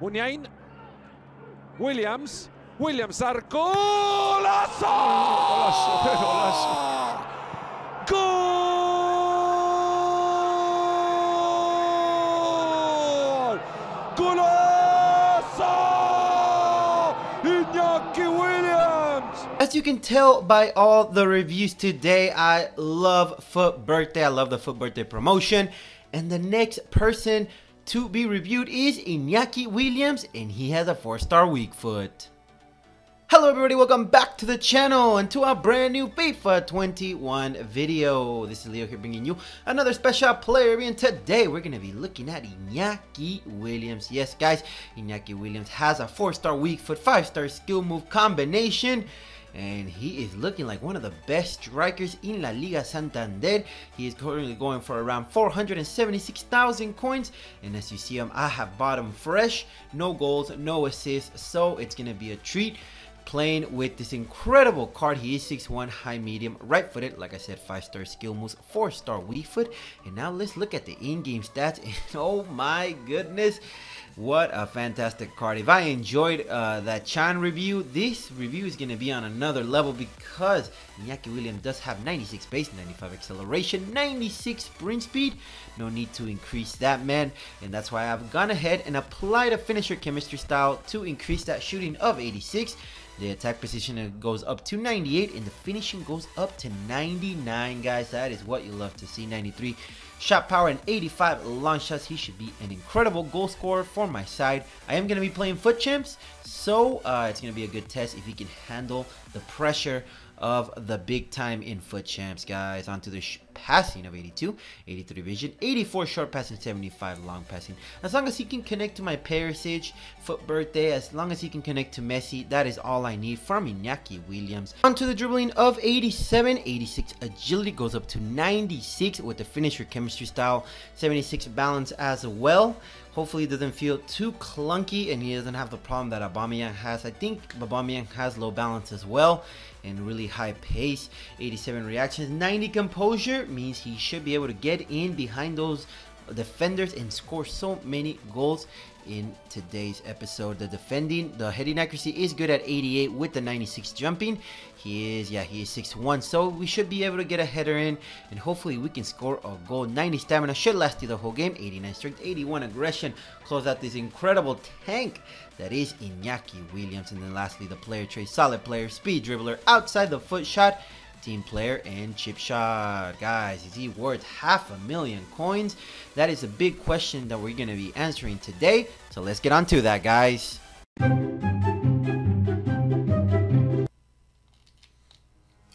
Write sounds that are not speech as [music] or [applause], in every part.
Muniain. Williams. Williams dar golazo! Gol! Golazo! Iñaki Williams! As you can tell by all the reviews today, I love FUT Birthday. I love the FUT Birthday promotion. And the next person to be reviewed is Iñaki Williams, and he has a 4-star weak foot. Hello everybody, welcome back to the channel and to our brand new FIFA 21 video. This is Leo here bringing you another special player and today we're going to be looking at Iñaki Williams. Yes guys, Iñaki Williams has a 4-star weak foot, 5-star skill move combination and he is looking like one of the best strikers in La Liga Santander. He is currently going for around 476,000 coins, and as you see him, I have bought him fresh, no goals, no assists, so it's gonna be a treat playing with this incredible card. He is 6'1", high medium, right footed. Like I said, 5-star skill moves, 4-star weak foot. And now let's look at the in-game stats. [laughs] And oh my goodness, what a fantastic card. If I enjoyed uh, that Chan review, this review is going to be on another level because Iñaki Williams does have 96 base, 95 acceleration, 96 sprint speed. No need to increase that, man. And that's why I've gone ahead and applied a finisher chemistry style to increase that shooting of 86. The attack position goes up to 98 and the finishing goes up to 99, guys. That is what you love to see. 93 shot power and 85 long shots. He should be an incredible goal scorer for my side. I am going to be playing FUT Champs, so uh, it's going to be a good test if he can handle the pressure of the big time in FUT Champs, guys. Onto the passing of 82, 83 vision, 84 short passing, 75 long passing. As long as he can connect to my Perisic, FUT Birthday, as long as he can connect to Messi, that is all I need from Iñaki Williams. Onto the dribbling of 87, 86 agility goes up to 96 with the finisher chemistry style, 76 balance as well. Hopefully it doesn't feel too clunky and he doesn't have the problem that Aubameyang has. I think Aubameyang has low balance as well and really high pace. 87 reactions, 90 composure means he should be able to get in behind those defenders and score so many goals in today's episode. The defending, the heading accuracy is good at 88 with the 96 jumping. He is, yeah, he is 6'1", so we should be able to get a header in, and hopefully we can score a goal. 90 stamina should last you the whole game. 89 strength, 81 aggression. Close out this incredible tank that is Iñaki Williams. And then lastly, the player trait, solid player, speed dribbler, outside the foot shot, team player and chip shot. Guys is he worth half a million coins? That is a big question that we're going to be answering today. So let's get on to that guys.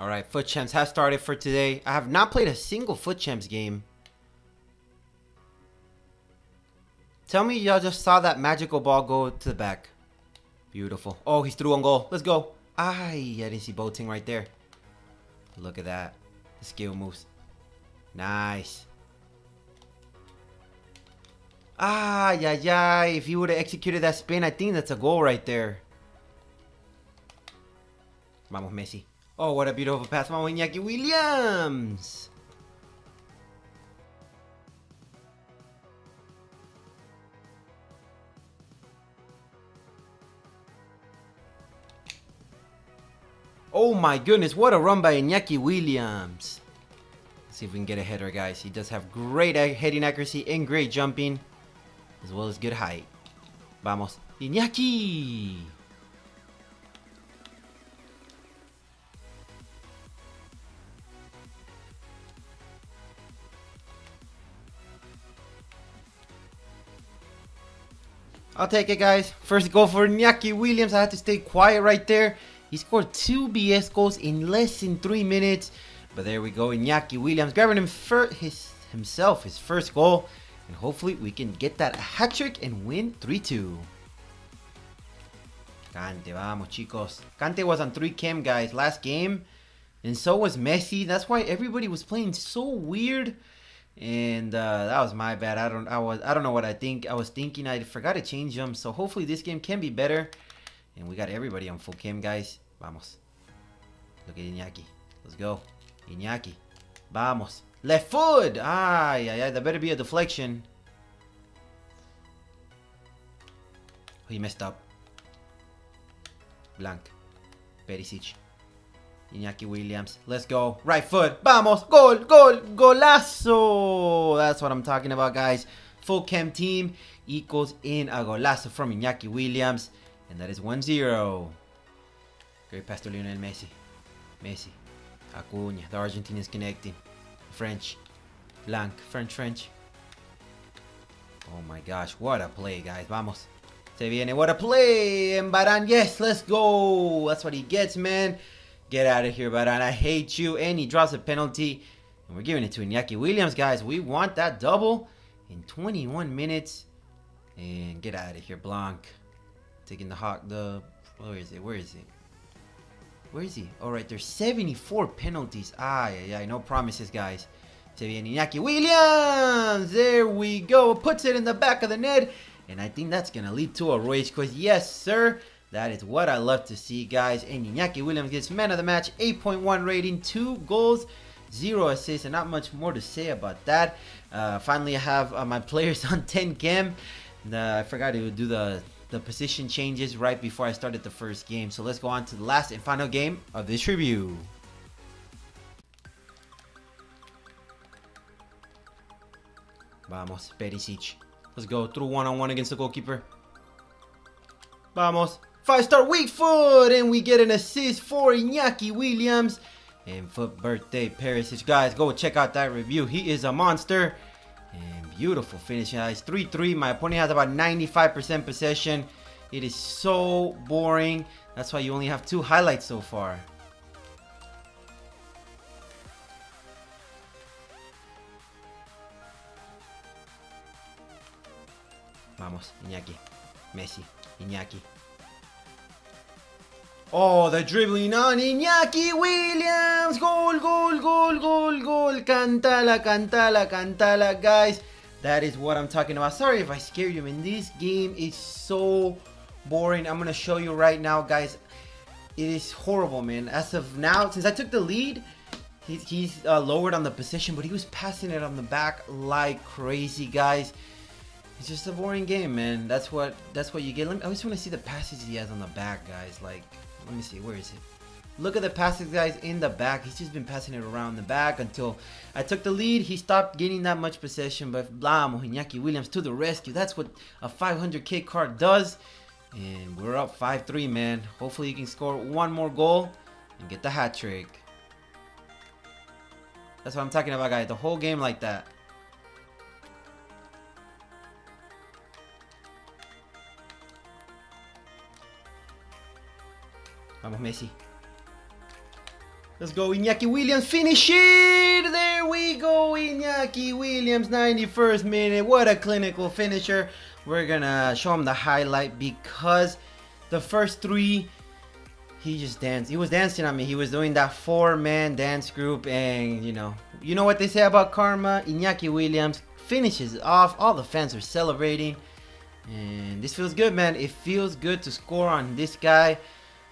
All right FUT Champs has started for today. I have not played a single FUT Champs game. Tell me y'all just saw that magical ball go to the back. Beautiful. Oh he's through on goal. Let's go. Ay, I didn't see Boateng right there. Look at that. The skill moves. Nice. Ah, yeah, yeah. If he would have executed that spin, I think that's a goal right there. Vamos, Messi. Oh, what a beautiful pass. Vamos, Iñaki Williams. Oh my goodness, what a run by Iñaki Williams. Let's see if we can get a header, guys. He does have great heading accuracy and great jumping, as well as good height. Vamos, Iñaki! I'll take it, guys. First goal for Iñaki Williams. I had to stay quiet right there. He scored two BS goals in less than three minutes. But there we go, Iñaki Williams grabbing him his himself his first goal. And hopefully we can get that hat trick and win 3-2. Kante, vamos chicos. Kante was on 3 cam guys last game. And so was Messi. That's why everybody was playing so weird. And uh, that was my bad. I don't I was I don't know what I think. I was thinking I forgot to change them. So hopefully this game can be better. And we got everybody on full cam guys. Vamos. Look at Iñaki. Let's go. Iñaki. Vamos. Left foot! Ay, ay, ay. That better be a deflection. Oh, he messed up. Blank. Perisic. Iñaki Williams. Let's go. Right foot. Vamos. Goal, goal, Golazo. That's what I'm talking about, guys. Full chem team equals in a golazo from Iñaki Williams. And that is 1-0. Great pass to Lionel Messi. Messi. Acuña. The Argentinians connecting. French. Blanc. French, French. Oh my gosh. What a play, guys. Vamos. Se viene. What a play. And Varane. Yes, let's go. That's what he gets, man. Get out of here, Varane. I hate you. And he draws a penalty. And we're giving it to Iñaki Williams, guys. We want that double in 21 minutes. And get out of here, Blanc. Taking the hawk. The where is it? Where is it? Where is he? All right, there's 74 penalties. Ah, yeah, yeah. No promises, guys. Se Iñaki Williams. There we go. Puts it in the back of the net. And I think that's going to lead to a rage quit. Yes, sir. That is what I love to see, guys. And Iñaki Williams gets man of the match. 8.1 rating. Two goals. Zero assists. And not much more to say about that. Uh, finally, I have uh, my players [laughs] on 10 chem. I forgot to do the the position changes right before I started the first game. So let's go on to the last and final game of this review. Vamos, Perisic. Let's go through one-on-one -on -one against the goalkeeper. Vamos. Five-star weak foot. And we get an assist for Iñaki Williams. And FUT birthday Perisic. Guys, go check out that review. He is a monster. Beautiful finishing. It's 3-3. My opponent has about 95% possession. It is so boring. That's why you only have two highlights so far. Vamos, Iñaki. Messi. Iñaki. Oh, the dribbling on Iñaki Williams. Goal, goal, goal, goal, goal. Cantala, cantala, cantala, guys. That is what I'm talking about. Sorry if I scare you, man. This game is so boring. I'm going to show you right now, guys. It is horrible, man. As of now, since I took the lead, he's, he's uh, lowered on the position, but he was passing it on the back like crazy, guys. It's just a boring game, man. That's what that's what you get. Me, I just want to see the passes he has on the back, guys. Like, let me see, where is it? Look at the passes, guys, in the back. He's just been passing it around the back until I took the lead. He stopped getting that much possession, but blah, Iñaki Williams to the rescue. That's what a 500k card does. And we're up 5-3, man. Hopefully you can score one more goal and get the hat trick. That's what I'm talking about, guys. The whole game like that. Vamos, Messi. Let's go, Iñaki Williams. Finish it! There we go, Iñaki Williams. 91st minute. What a clinical finisher. We're gonna show him the highlight because the first three, he just danced. He was dancing on me. He was doing that four-man dance group, and you know, you know what they say about karma. Iñaki Williams finishes off. All the fans are celebrating, and this feels good, man. It feels good to score on this guy.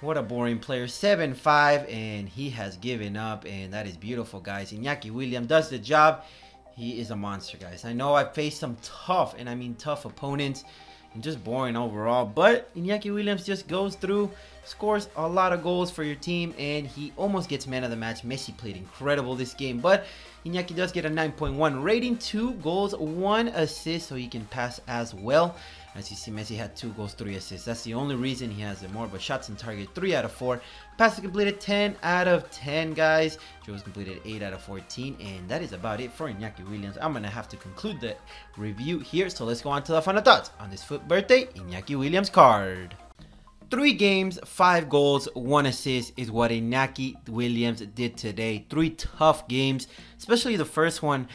What a boring player. 7-5 and he has given up and that is beautiful guys. Iñaki William does the job. He is a monster guys. I know I faced some tough and I mean tough opponents and just boring overall. But Iñaki Williams just goes through, scores a lot of goals for your team and he almost gets man of the match. Messi played incredible this game but Iñaki does get a 9.1 rating, 2 goals, 1 assist so he can pass as well. As you see, Messi had 2 goals, 3 assists. That's the only reason he has it more. But shots on target, 3 out of 4. Passes completed, 10 out of 10, guys. Dribbles completed, 8 out of 14. And that is about it for Iñaki Williams. I'm going to have to conclude the review here. So let's go on to the final thoughts on this FUT birthday Iñaki Williams card. Three games, five goals, one assist is what Iñaki Williams did today. Three tough games, especially the first one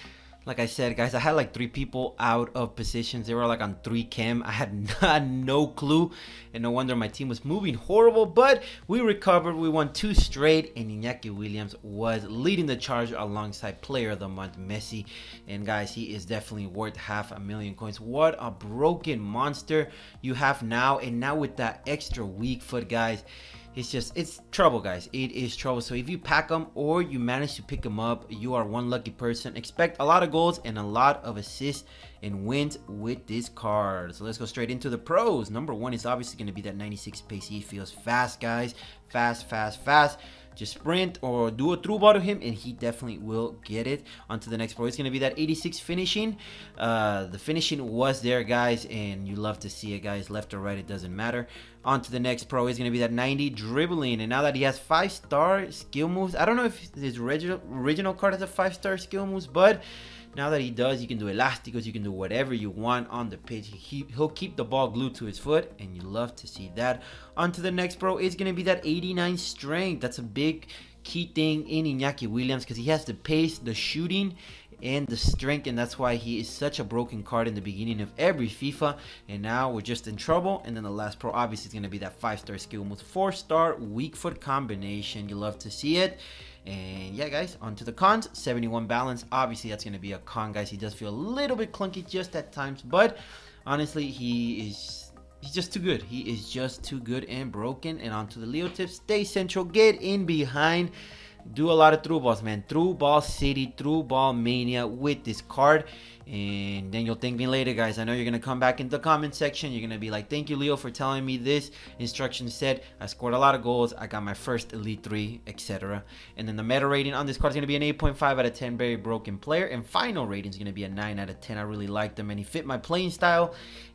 like I said, guys, I had like three people out of positions. They were like on three chem. [laughs] I had no clue, and no wonder my team was moving horrible. But we recovered. We won two straight, and Iñaki Williams was leading the charge alongside Player of the Month Messi. And guys, he is definitely worth half a million coins. What a broken monster you have now, and now with that extra weak foot, guys it's just it's trouble guys it is trouble so if you pack them or you manage to pick them up you are one lucky person expect a lot of goals and a lot of assists and wins with this card. So let's go straight into the pros. Number one is obviously going to be that 96 pace. He feels fast, guys. Fast, fast, fast just sprint or do a through ball to him and he definitely will get it. On to the next pro it's going to be that 86 finishing. Uh, the finishing was there guys and you love to see it guys left or right it doesn't matter. On to the next pro is going to be that 90 dribbling and now that he has five star skill moves i don't know if his original original card has a five star skill moves but now that he does, you can do elasticos, you can do whatever you want on the pitch. He, he'll keep the ball glued to his foot, and you love to see that. On to the next bro is going to be that 89 strength. That's a big key thing in Iñaki Williams because he has the pace, the shooting, and the strength and that's why he is such a broken card in the beginning of every FIFA and now we're just in trouble and then the last pro obviously is going to be that five star skill with four star weak foot combination you love to see it and yeah, guys, on to the cons. 71 balance. Obviously, that's going to be a con, guys. He does feel a little bit clunky just at times, but honestly, he is he's just too good. He is just too good and broken. And onto the Leo tips. Stay central. Get in behind. Do a lot of through balls, man. Through ball city, through ball mania with this card. And then you'll thank me later, guys. I know you're to come back in the comment section. You're to be like, thank you, Leo, for telling me this. Instruction said I scored a lot of goals. I got my first Elite 3, etc. And then the meta rating on this card is to be an 8.5 out of 10. Very broken player. And final rating is to be a 9 out of 10. I really liked him and he fit my playing style.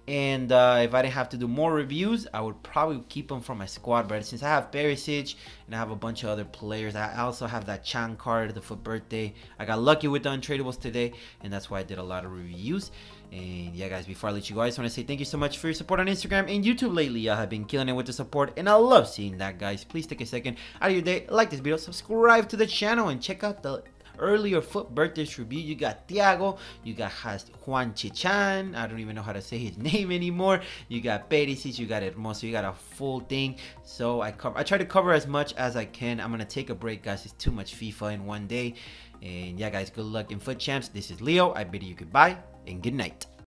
And uh, if I didn't have to do more reviews, I would probably keep him for my squad. But since I have Perisic and I have a bunch of other players, I also have that Chan card, the FUT birthday. I got lucky with the untradables today, and that's why I did a lot of reviews. And yeah, guys, before I let you go, I just want to say thank you so much for your support on Instagram and YouTube lately. Y'all have been killing it with the support, and I love seeing that, guys. Please take a second out of your day, like this video, subscribe to the channel, and check out the earlier FUT birthdays review. You got Thiago, you got Juan Chichan, I don't even know how to say his [laughs] name anymore. You got Perisic, you got Hermoso, you got a full thing. So I cover, I try to cover as much as I can. I'm gonna take a break, guys. It's too much FIFA in one day. And yeah, guys, good luck in FUT Champs. This is Leo. I bid you goodbye and good night.